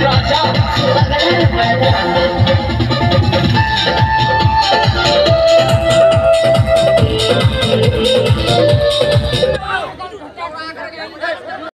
राजा